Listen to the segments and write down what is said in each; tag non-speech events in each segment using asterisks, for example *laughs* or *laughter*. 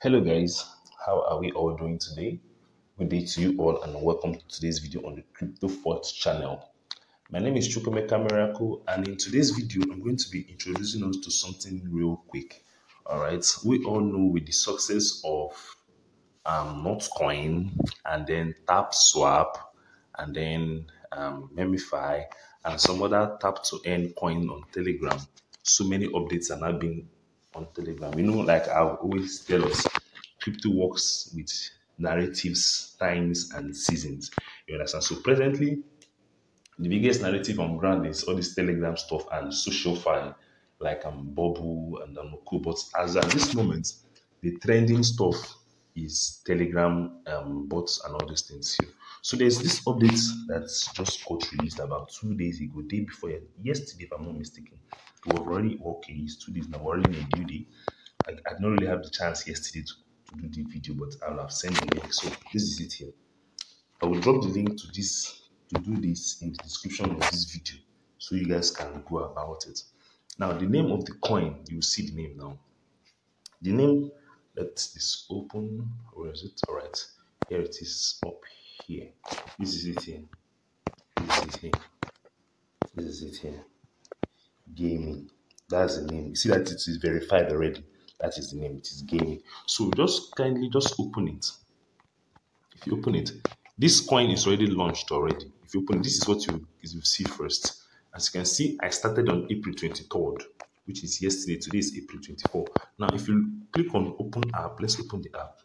Hello guys, how are we all doing today? Good day to you all and welcome to today's video on the Crypto Forts channel. My name is Chukwemeka Miracle and in today's video I'm going to be introducing us to something real quick. Alright, we all know with the success of um, Notcoin and then TapSwap and then um, MemeFi and some other tap to earn coin on Telegram, so many updates are now being on Telegram. You know, like I always tell us, crypto works with narratives, times, and seasons. You understand? So presently, the biggest narrative on ground is all this Telegram stuff and SocialFi, like um Bubble and um, Cool. But as at this moment, the trending stuff is Telegram um, bots and all these things here. So there's this update that's just got released about two days ago, day before yesterday, if I'm not mistaken. We were already okay, it's two days now, already in a new day. I, I did not really have the chance yesterday to, to do the video, but I'll have sent the link. So this is it here. I will drop the link to this to do this in the description of this video so you guys can go about it. Now the name of the coin, you will see the name now. The name that is open, where is it? Alright, here it is up here. This is it here. This is it here. This is it here. GAMEE. That's the name. You see that it is verified already. That is the name. It is GAMEE. So just kindly just open it. If you open it, this coin is already launched already. If you open it, this is what you, you see first. As you can see, I started on April 23rd, which is yesterday. Today is April 24. Now, if you click on open app, let's open the app.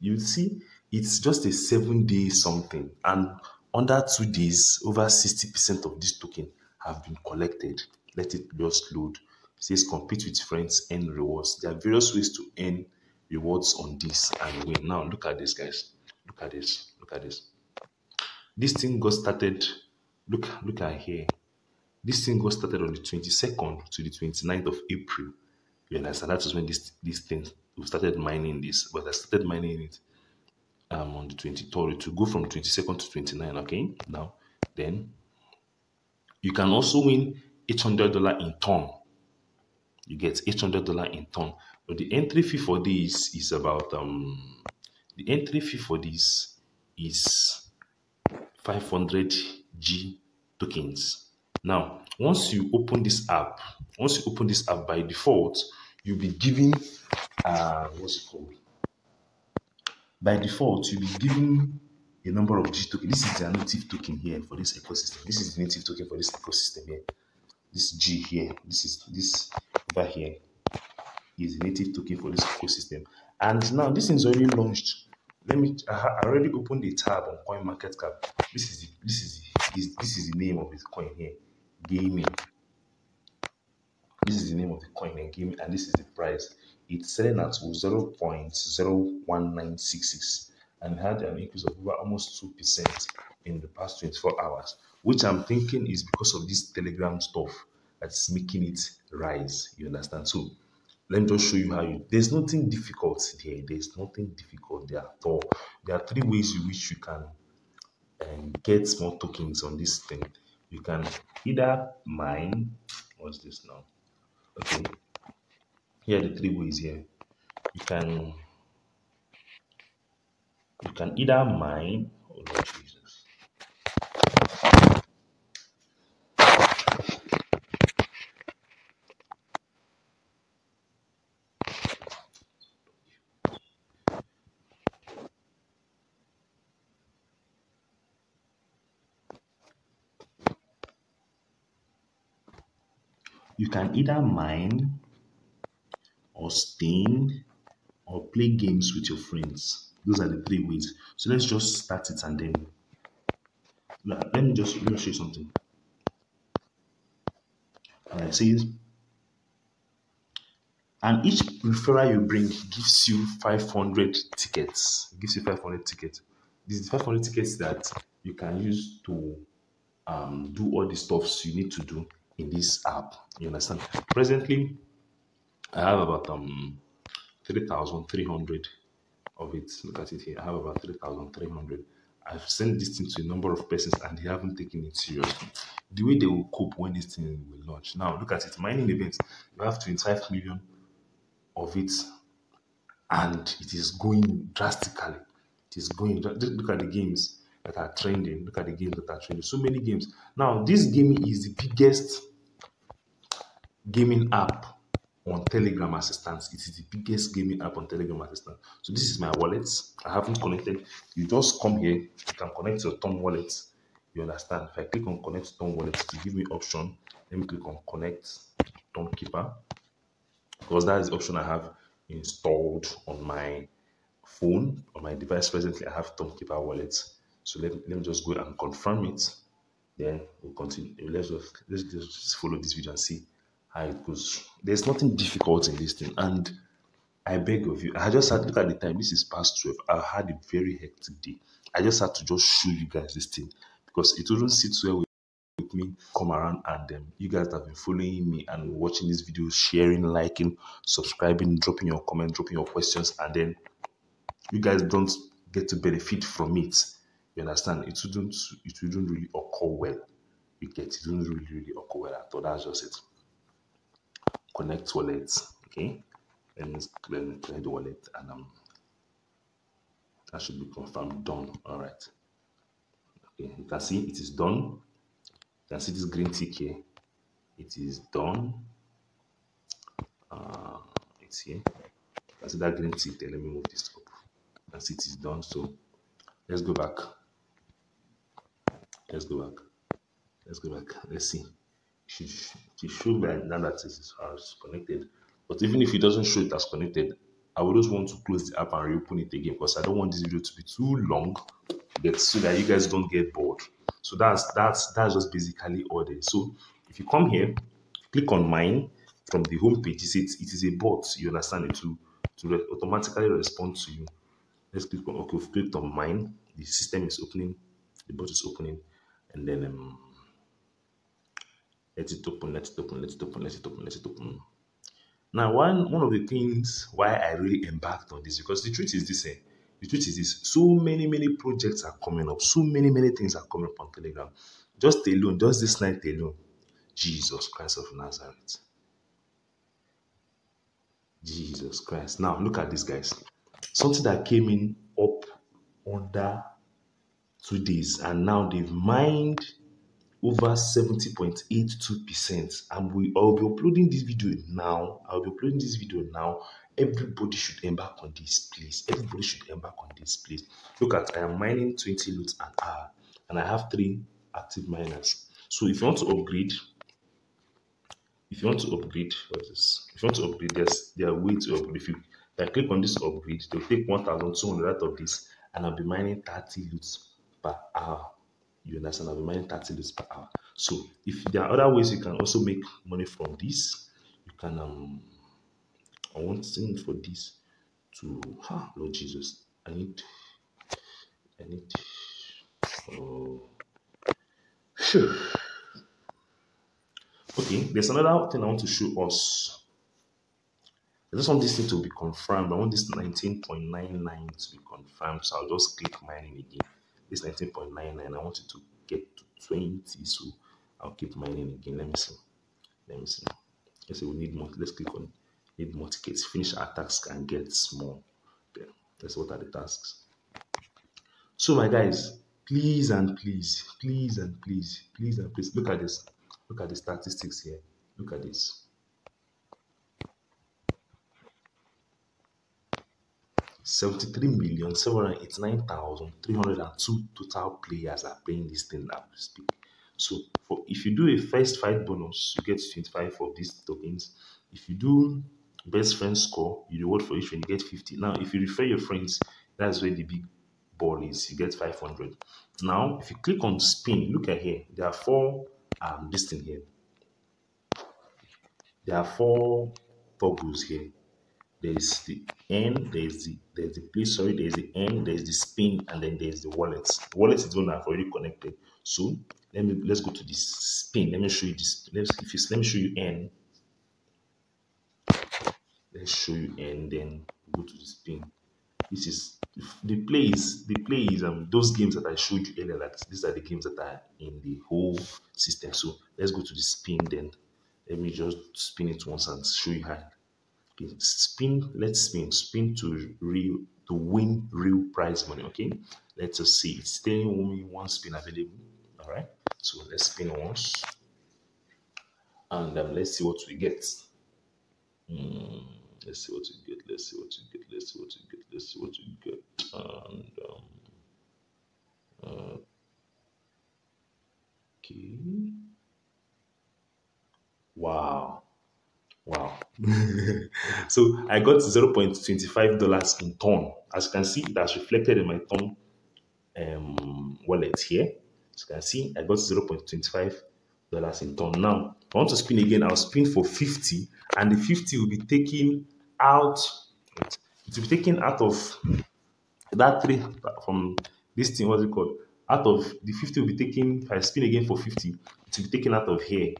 You see it's just a seven day something and under two days over 60% of this token have been collected. Let it just load. It says compete with friends earn rewards. There are various ways to earn rewards on this and win. Now look at this guys. Look at this. Look at this. This thing got started. Look look at here this thing got started on the 22nd to the 29th of april. You understand? That is when this this thing we started mining this. But i started mining it um, on the 23rd to go from 22nd to 29 okay? Now then you can also win $800 in ton. You get $800 in ton. But the entry fee for this is about um the entry fee for this is 500 g tokens now once you open this app once you open this app by default you'll be given uh what's it called by default, you'll be given a number of G tokens. This is the native token here for this ecosystem. This is the native token for this ecosystem here. This G here, this is this over here is the native token for this ecosystem. And now this is already launched. Let me I already opened the tab on Coin Market Cap. This is the this is the, this, this is the name of this coin here. GAMEE. This is the name of the coin and GAMEE, and this is the price it's selling at 0.01966 and had an increase of over almost 2% in the past 24 hours, which I'm thinking is because of this Telegram stuff that's making it rise. You understand? So let me just show you how you there's nothing difficult here. There's nothing difficult there at all. There are three ways in which you can um, get more tokens on this thing. You can either mine, what's this now? Okay, here the three ways here you can you can either mine oh Lord Jesus you can either mine or stain or play games with your friends. Those are the three ways. So let's just start it and then let me just let me show you something. Alright, says and each referral you bring gives you 500 tickets. It gives you 500 tickets. This is 500 tickets that you can use to um, do all the stuffs you need to do in this app. You understand? Presently, I have about um 3,300 of it. Look at it here. I have about 3,300. I've sent this thing to a number of persons and they haven't taken it seriously. The way they will cope when this thing will launch. Now, look at it. Mining events, you have 25 million of it and it is going drastically. It is going. Look at the games that are trending. Look at the games that are trending. So many games. Now, this GAMEE is the biggest gaming app on Telegram Assistant. It is the biggest gaming app on Telegram Assistant. So this is my wallet. I haven't connected. You just come here. You can connect your TON wallet. You understand? If I click on connect TON wallet to give me option, let me click on connect Tonkeeper because that is the option I have installed on my phone on my device presently. I have Tonkeeper wallet. So let, let me just go and confirm it. Then we'll continue. Let's just let's just follow this video and see how it goes. There's nothing difficult in this thing, and I beg of you. I just had to look at the time. This is past 12. I had a very hectic day. I just had to just show you guys this thing because it wouldn't sit well with, me come around and um, you guys have been following me and watching this video, sharing, liking, subscribing, dropping your comment, dropping your questions, and then you guys don't get to benefit from it. You understand? It wouldn't it wouldn't really occur well. You get it wouldn't really, really occur well at all. That's just it. Connect wallet. Okay? Let me let me the wallet and um that should be confirmed done. All right. Okay, you can see it is done. You can see this green tick here. It is done. Uh, it's here. You can see that green tick there. Let me move this up. You can see it is done. So let's go back. Let's go back. Let's go back. Let's see. Should, it should be now that it uh, is connected. But even if it doesn't show it as connected, I would just want to close the app and reopen it again because I don't want this video to be too long get so that you guys don't get bored. So that's that's that's just basically all there. So if you come here, click on mine from the home page, it it is a bot. You understand it to to re automatically respond to you. Let's click on okay. We've clicked on mine. The system is opening. The bot is opening, and then um, let it open. Let it open. Let it open. Let it open. Let it open. Now, one one of the things why I really embarked on this because the truth is this: eh, the truth is this: so many many projects are coming up, so many many things are coming up on Telegram. Just alone, just this night alone, Jesus Christ of Nazareth. Jesus Christ. Now look at this, guys. Something that came in up under two days, and now they've mined over 70.82%. And we I'll be uploading this video now. I'll be uploading this video now. Everybody should embark on this, please. Everybody should embark on this, please. Look at I am mining 20 loot an hour, and I have three active miners. So if you want to upgrade, if you want to upgrade, what is if you want to upgrade, there's there are ways to upgrade. If you, if I click on this upgrade, they'll take 1,200 out of this, and I'll be mining 30 loots per hour. You understand? I'll be mining 30 loots per hour. So if there are other ways you can also make money from this, you can um I want thing for this to ah Lord Jesus. I need I need oh *sighs* okay there's another thing I want to show us. I just want this thing to be confirmed. I want this 19.99 to be confirmed. So I'll just click mining again. This 19.99, I want it to get to 20. So I'll keep mining again. Let me see. Let me see. Let's say we need more. Let's click on need more tickets. Finish our tasks and get more. Yeah, that's what are the tasks. So my guys, please and please, please and please, please and please look at this. Look at the statistics here. Look at this. 73,789,302 total players are playing this thing now. So for if you do a first fight bonus, you get 25 of these tokens. If you do best friend score, you reward for each one, you get 50. Now, if you refer your friends, that's where the big ball is. You get 500. Now, if you click on spin, look at here. There are four um this thing here. There are four toggles here. There's the N, there's the there's the play, sorry, there's the N, there's the spin, and then there's the wallet. The wallet is gonna have already connected. So let me let's go to this spin. Let me show you this. Let's if it's, let me show you N let's show you and then go to the spin this is the play is the play is um those games that i showed you earlier like these are the games that are in the whole system so let's go to the spin then let me just spin it once and show you how Spin, let's spin, spin to real to win real prize money. Okay, let's just see. It's telling only one spin available. All right, so let's spin once, and um, let's see what we get. Mm, let's see what we get. Let's see what we get. Let's see what we get. Let's see what we get. And um, uh, okay. Wow. Wow. *laughs* so I got $0.25 in ton. As you can see, that's reflected in my ton um, wallet here. As you can see, I got $0.25 in ton. Now, I want to spin again. I'll spin for 50 and the 50 will be taken out. It will be taken out of that three from this thing, what's it called? Out of the 50 will be taken, if I spin again for 50, it will be taken out of here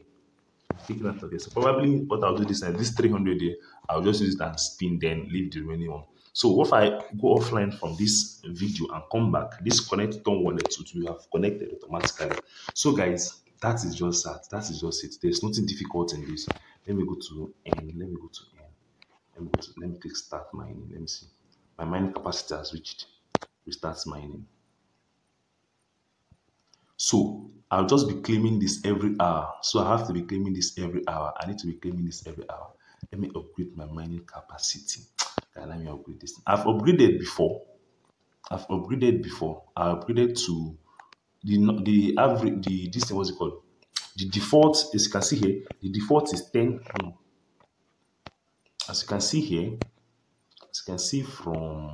taking out of here. So probably what I'll do this time, this 300 here, I'll just use it and spin, then leave the remaining one. So if I go offline from this video and come back, this connect ton wallet will have connected automatically. So guys, that is just that. That is just it. There's nothing difficult in this. Let me go to end. Let me go to end. Let me go to, let me click start mining. Let me see. My mining capacity has reached. Restart mining. So I'll just be claiming this every hour. So I have to be claiming this every hour. I need to be claiming this every hour. Let me upgrade my mining capacity. Okay, let me upgrade this. I've upgraded before. I've upgraded before. I upgraded to the the average the this thing what's it called? The default, as you can see here, the default is 10. No. As you can see here, as you can see from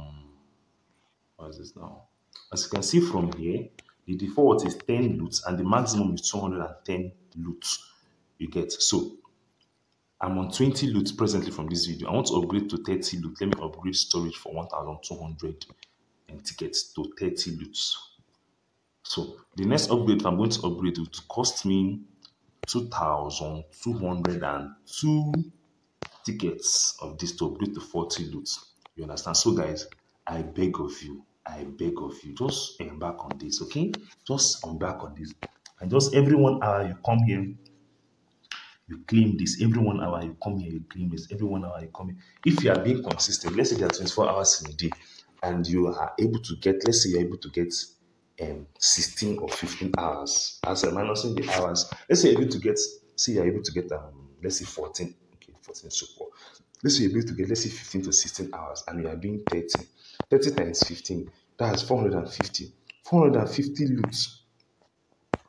what is this now? As you can see from here, the default is 10 loots and the maximum is 210 loots you get. So I'm on 20 loots presently from this video. I want to upgrade to 30 loot. Let me upgrade storage for 1,200 and tickets to 30 loots. So the next upgrade I'm going to upgrade will cost me 2,202 tickets of this to upgrade to 40 loots. You understand? So guys, I beg of you, I beg of you, just embark on this, okay? Just embark on this. And just every one hour you come here, you claim this. Every one hour you come here, you claim this. Every one hour you come here. If you are being consistent, let's say there are 24 hours in a day, and you are able to get, let's say you're able to get um 16 or 15 hours. As I'm minusing the hours, let's say you're able to get, say you're able to get um, let's say 14, okay, 14 support. Let's say you're able to get, let's say 15 to 16 hours, and you are doing 30. 30 times 15, that's 450. 450 loots.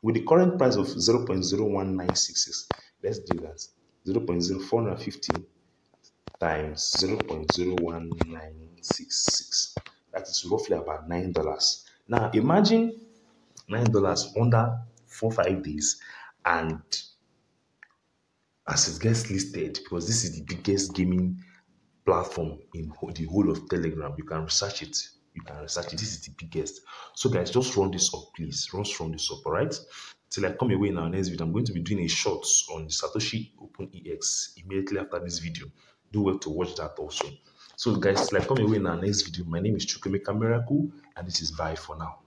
With the current price of 0.01966, let's do that. 0.0450 times 0.01966. That is roughly about $9. Now imagine $9 under 4-5 days and as it gets listed, because this is the biggest gaming platform in the whole of Telegram. You can research it. You can research it. This is the biggest. So, guys, just run this up, please. Run, run this up, all right? Till I come away in our next video, I'm going to be doing a short on the Satoshi Open EX immediately after this video. Do well to watch that also. So, guys, till I come away in our next video, my name is Chukwemeka Miracle, and this is bye for now.